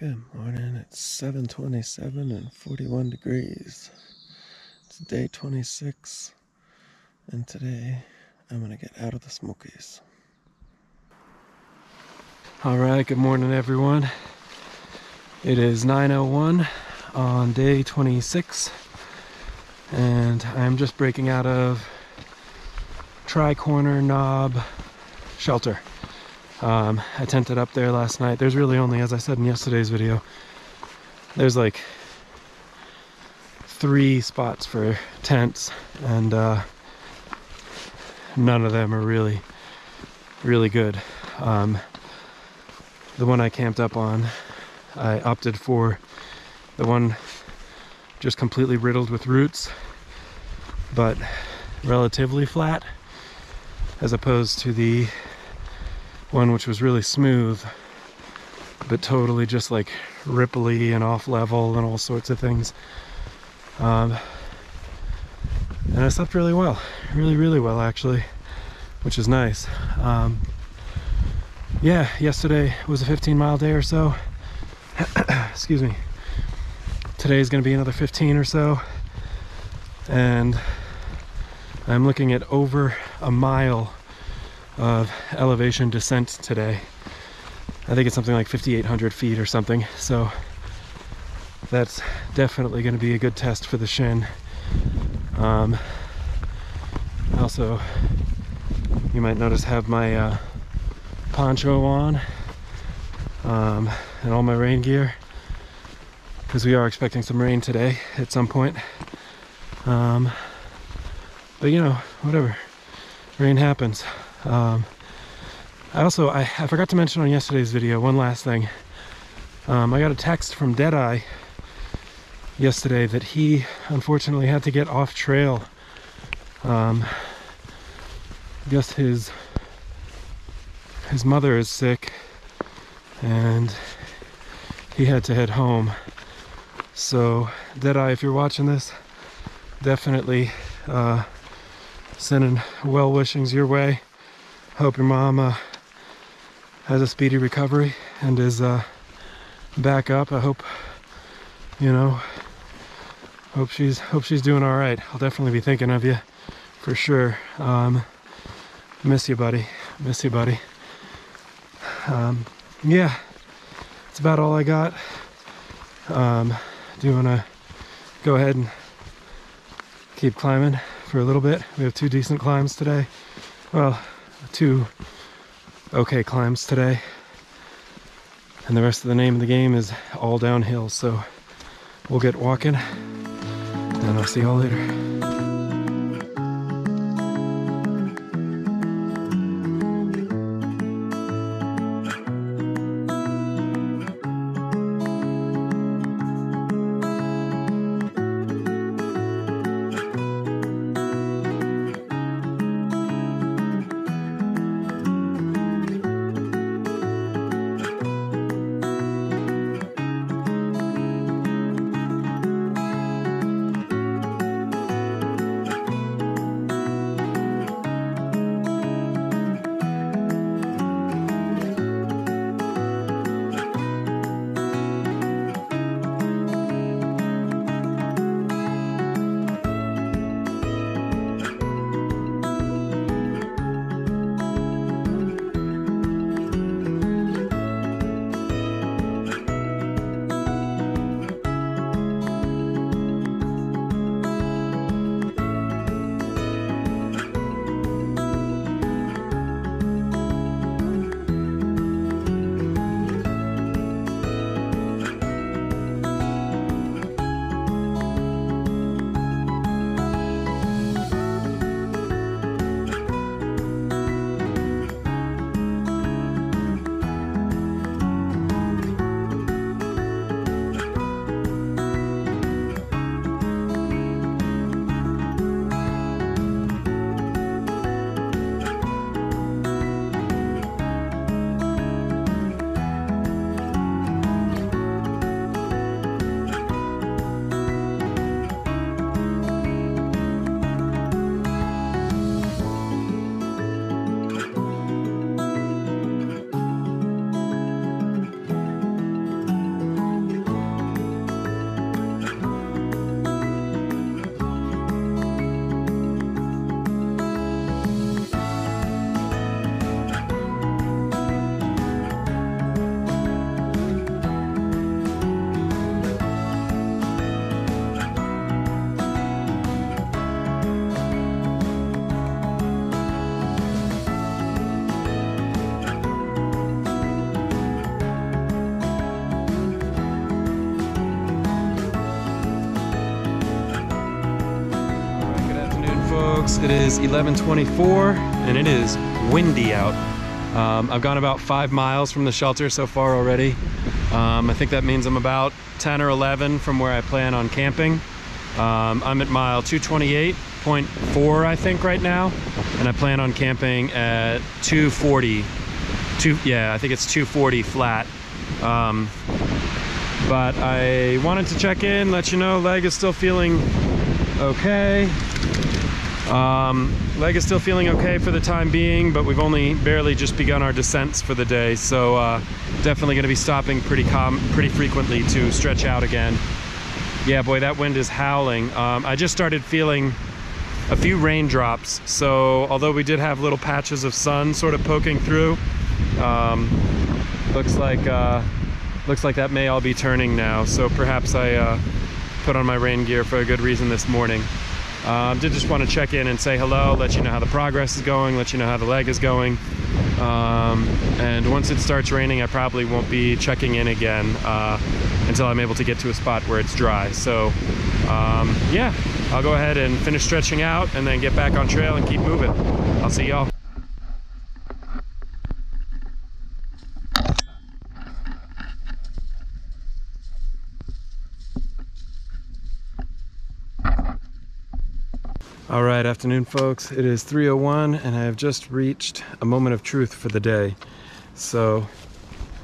Good morning. It's 727 and 41 degrees. It's day 26, and today I'm to get out of the Smokies. All right, good morning, everyone. It is 9.01 on day 26, and I'm just breaking out of Tri-Corner Knob Shelter. Um, I tented up there last night. There's really only, as I said in yesterday's video, there's like three spots for tents, and uh, none of them are really, really good. Um, the one I camped up on, I opted for the one just completely riddled with roots, but relatively flat, as opposed to the one which was really smooth but totally just like ripply and off level and all sorts of things. Um, and I slept really well really really well actually which is nice. Um, yeah yesterday was a 15 mile day or so. Excuse me. Today is going to be another 15 or so and I'm looking at over a mile of elevation descent today. I think it's something like 5,800 feet or something. So that's definitely going to be a good test for the shin. Um, also, you might notice have my uh, poncho on um, and all my rain gear because we are expecting some rain today at some point. Um, but you know, whatever, rain happens. Um, I also, I, I, forgot to mention on yesterday's video, one last thing. Um, I got a text from Deadeye yesterday that he unfortunately had to get off trail. Um, I guess his his mother is sick and he had to head home. So Deadeye, if you're watching this, definitely uh, sending well wishings your way hope your mom uh, has a speedy recovery and is uh, back up. I hope, you know, hope she's hope she's doing all right. I'll definitely be thinking of you for sure. Um, miss you, buddy. Miss you, buddy. Um, yeah, it's about all I got. Um, do you want to go ahead and keep climbing for a little bit? We have two decent climbs today. Well, two okay climbs today. And the rest of the name of the game is all downhill. So we'll get walking and I'll see y'all later. Folks. It is 11:24 and it is windy out. Um, I've gone about five miles from the shelter so far already. Um, I think that means I'm about 10 or 11 from where I plan on camping. Um, I'm at mile 228.4, I think, right now, and I plan on camping at 240. Two, yeah, I think it's 240 flat. Um, but I wanted to check in, let you know leg is still feeling okay. Um, leg is still feeling okay for the time being, but we've only barely just begun our descents for the day, so uh, definitely going to be stopping pretty pretty frequently to stretch out again. Yeah, boy, that wind is howling. Um, I just started feeling a few raindrops, so although we did have little patches of sun sort of poking through, um, looks like uh, looks like that may all be turning now. So perhaps I uh, put on my rain gear for a good reason this morning. Um, did just want to check in and say hello, let you know how the progress is going, let you know how the leg is going. Um, and once it starts raining, I probably won't be checking in again uh, until I'm able to get to a spot where it's dry. So um, yeah, I'll go ahead and finish stretching out and then get back on trail and keep moving. I'll see y'all. All right, afternoon, folks. It is 3:01, and I have just reached a moment of truth for the day. So,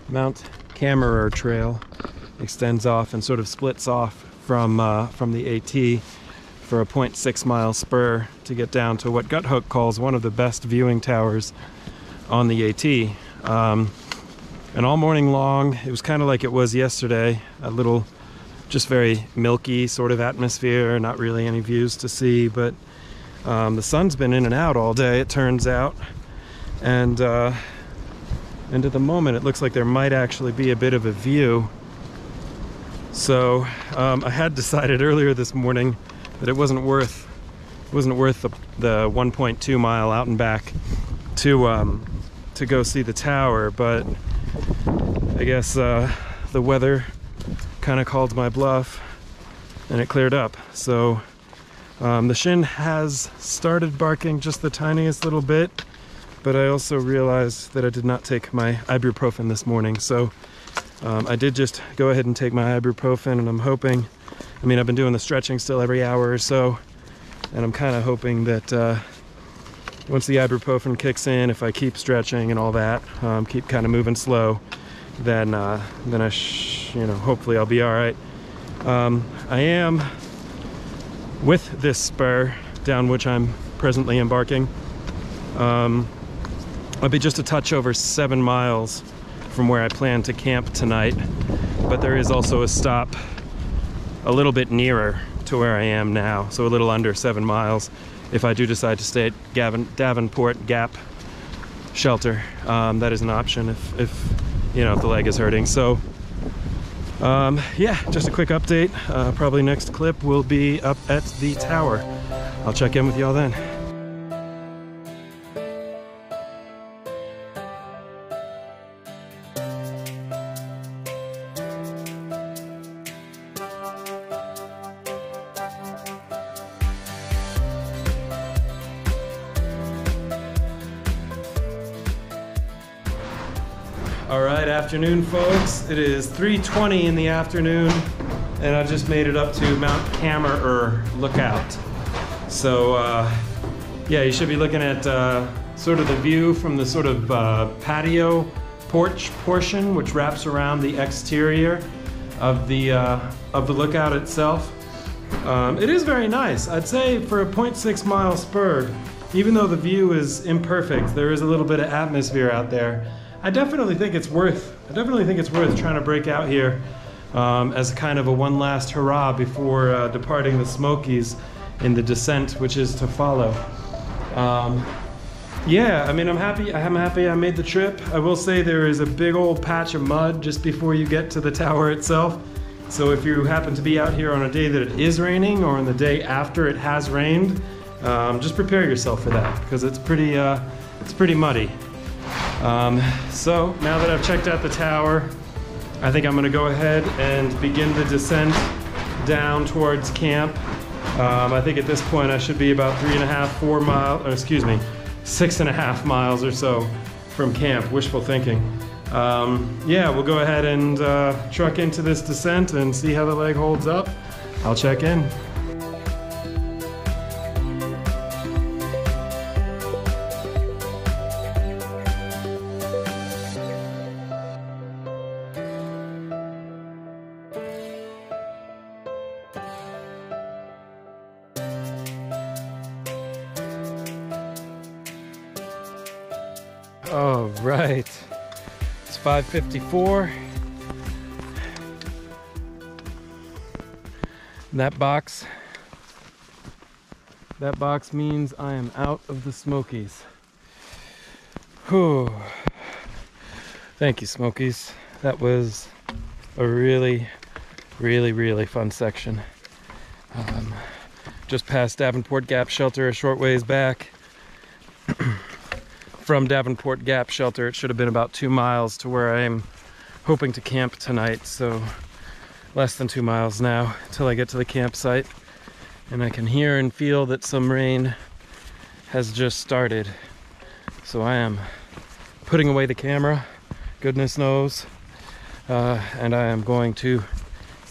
Mount Cammerer Trail extends off and sort of splits off from uh, from the AT for a 0.6 mile spur to get down to what Guthook calls one of the best viewing towers on the AT. Um, and all morning long, it was kind of like it was yesterday, a little just very milky sort of atmosphere, not really any views to see, but um, the sun's been in and out all day, it turns out. And, uh, and at the moment, it looks like there might actually be a bit of a view. So um, I had decided earlier this morning that it wasn't worth it wasn't worth the, the 1.2 mile out and back to um, to go see the tower, but I guess uh, the weather kind of called my bluff and it cleared up. So um, the shin has started barking just the tiniest little bit, but I also realized that I did not take my ibuprofen this morning. So um, I did just go ahead and take my ibuprofen and I'm hoping, I mean, I've been doing the stretching still every hour or so, and I'm kind of hoping that uh, once the ibuprofen kicks in, if I keep stretching and all that, um, keep kind of moving slow, then uh, then I, you know, hopefully I'll be all right. Um, I am with this spur down which I'm presently embarking. Um, I'll be just a touch over seven miles from where I plan to camp tonight, but there is also a stop a little bit nearer to where I am now, so a little under seven miles if I do decide to stay at Gavin, Davenport Gap shelter. Um, that is an option if, if, you know, if the leg is hurting. So um, yeah, just a quick update. Uh, probably next clip will be up at the tower. I'll check in with y'all then. Afternoon, folks. It is 3:20 in the afternoon, and I just made it up to Mount Cammerer Lookout. So, uh, yeah, you should be looking at uh, sort of the view from the sort of uh, patio porch portion, which wraps around the exterior of the uh, of the lookout itself. Um, it is very nice. I'd say for a 0.6 mile spur, even though the view is imperfect, there is a little bit of atmosphere out there. I definitely think it's worth. I definitely think it's worth trying to break out here um, as kind of a one last hurrah before uh, departing the Smokies in the descent, which is to follow. Um, yeah, I mean, I'm happy. I'm happy I made the trip. I will say there is a big old patch of mud just before you get to the tower itself. So if you happen to be out here on a day that it is raining, or on the day after it has rained, um, just prepare yourself for that because it's pretty. Uh, it's pretty muddy. Um, so now that I've checked out the tower, I think I'm gonna go ahead and begin the descent down towards camp. Um, I think at this point I should be about three and a half, four miles, or excuse me, six and a half miles or so from camp. Wishful thinking. Um, yeah, we'll go ahead and uh, truck into this descent and see how the leg holds up. I'll check in. 554. That box, that box means I am out of the Smokies. Whew. Thank you, Smokies. That was a really, really, really fun section. Um, just past Davenport Gap Shelter a short ways back. From Davenport Gap Shelter, it should have been about two miles to where I am hoping to camp tonight. So less than two miles now until I get to the campsite. And I can hear and feel that some rain has just started. So I am putting away the camera, goodness knows. Uh, and I am going to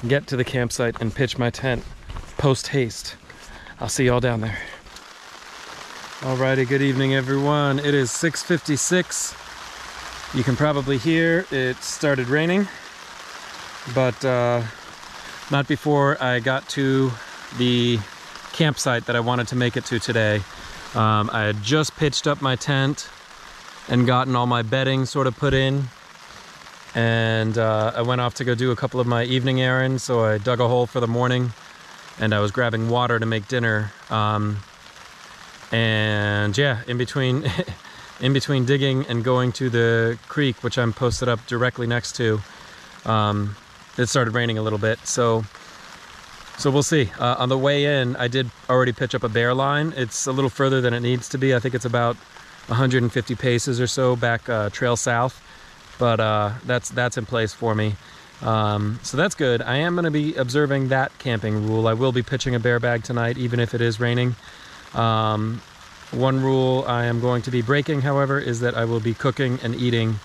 get to the campsite and pitch my tent post haste. I'll see y'all down there. Alrighty, good evening everyone. It is 6.56. You can probably hear it started raining, but uh, not before I got to the campsite that I wanted to make it to today. Um, I had just pitched up my tent and gotten all my bedding sort of put in. And uh, I went off to go do a couple of my evening errands. So I dug a hole for the morning and I was grabbing water to make dinner. Um, and yeah, in between, in between digging and going to the creek, which I'm posted up directly next to, um, it started raining a little bit. So, so we'll see. Uh, on the way in, I did already pitch up a bear line. It's a little further than it needs to be. I think it's about 150 paces or so back uh, trail south, but uh, that's that's in place for me. Um, so that's good. I am going to be observing that camping rule. I will be pitching a bear bag tonight, even if it is raining. Um, one rule I am going to be breaking, however, is that I will be cooking and eating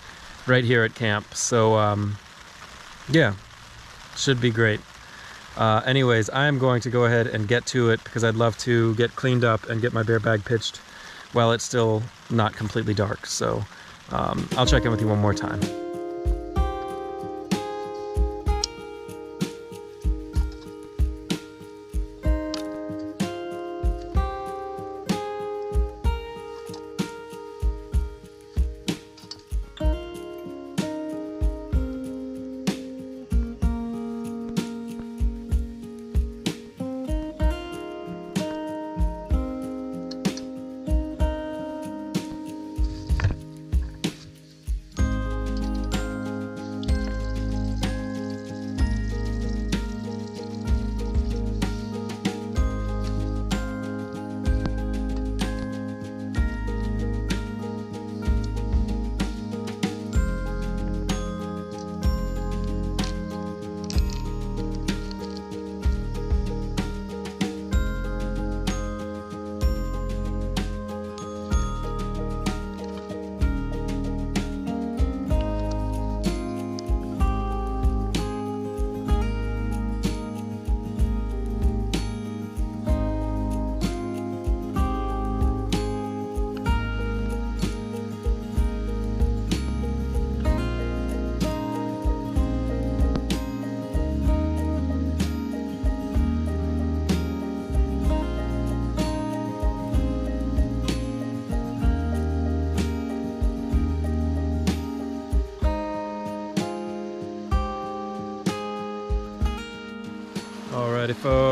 right here at camp. So, um, yeah, should be great. Uh, anyways, I am going to go ahead and get to it because I'd love to get cleaned up and get my bear bag pitched while it's still not completely dark. So um, I'll check in with you one more time.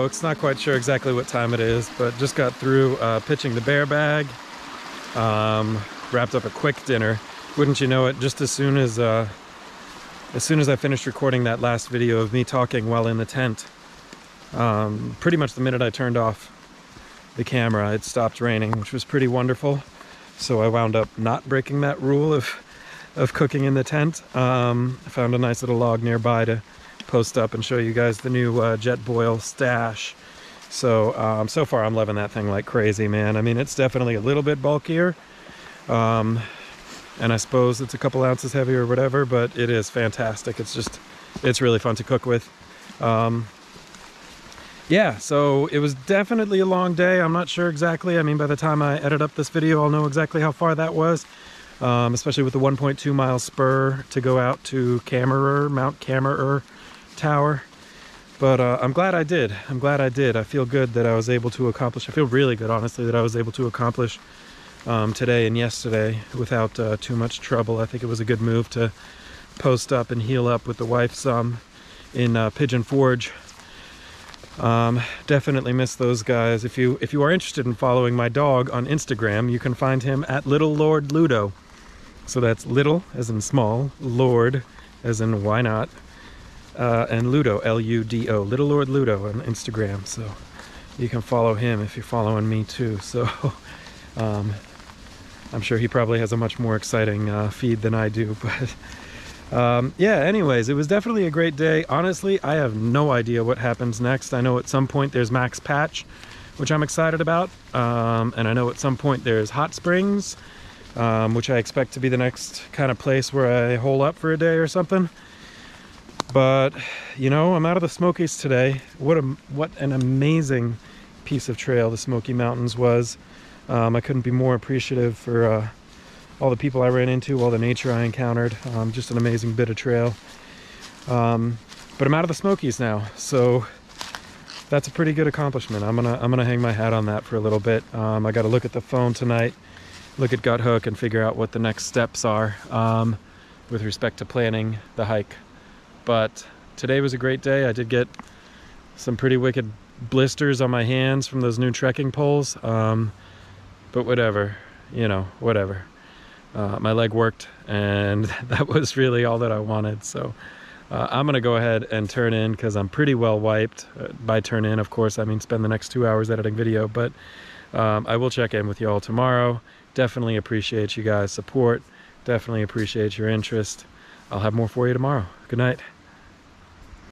Folks, not quite sure exactly what time it is, but just got through uh, pitching the bear bag. Um, wrapped up a quick dinner. Wouldn't you know it, just as soon as, uh, as soon as I finished recording that last video of me talking while in the tent, um, pretty much the minute I turned off the camera, it stopped raining, which was pretty wonderful. So I wound up not breaking that rule of, of cooking in the tent. Um, I found a nice little log nearby to post up and show you guys the new uh, Jetboil stash. So, um, so far I'm loving that thing like crazy, man. I mean, it's definitely a little bit bulkier. Um, and I suppose it's a couple ounces heavier or whatever, but it is fantastic. It's just, it's really fun to cook with. Um, yeah, so it was definitely a long day. I'm not sure exactly. I mean, by the time I edit up this video, I'll know exactly how far that was, um, especially with the 1.2 mile spur to go out to Cammerer, Mount Cammerer Tower. But uh, I'm glad I did. I'm glad I did. I feel good that I was able to accomplish. I feel really good, honestly, that I was able to accomplish um, today and yesterday without uh, too much trouble. I think it was a good move to post up and heal up with the wife some in uh, Pigeon Forge. Um, definitely miss those guys. If you if you are interested in following my dog on Instagram, you can find him at Little Lord Ludo. So that's little as in small, Lord as in why not, uh, and Ludo, L-U-D-O, Little Lord Ludo on Instagram. So you can follow him if you're following me too. So um, I'm sure he probably has a much more exciting uh, feed than I do, but um, yeah, anyways, it was definitely a great day. Honestly, I have no idea what happens next. I know at some point there's Max Patch, which I'm excited about. Um, and I know at some point there's Hot Springs, um, which I expect to be the next kind of place where I hole up for a day or something. But, you know, I'm out of the Smokies today. What a what an amazing piece of trail the Smoky Mountains was. Um, I couldn't be more appreciative for uh, all the people I ran into, all the nature I encountered. Um, just an amazing bit of trail. Um, but I'm out of the Smokies now, so that's a pretty good accomplishment. I'm gonna I'm gonna hang my hat on that for a little bit. Um, I got to look at the phone tonight, look at Guthook, and figure out what the next steps are um, with respect to planning the hike. But today was a great day. I did get some pretty wicked blisters on my hands from those new trekking poles. Um, but whatever, you know, whatever. Uh, my leg worked and that was really all that I wanted. So uh, I'm gonna go ahead and turn in because I'm pretty well wiped. Uh, by turn in, of course, I mean spend the next two hours editing video, but um, I will check in with you all tomorrow. Definitely appreciate you guys' support. Definitely appreciate your interest. I'll have more for you tomorrow. Good night.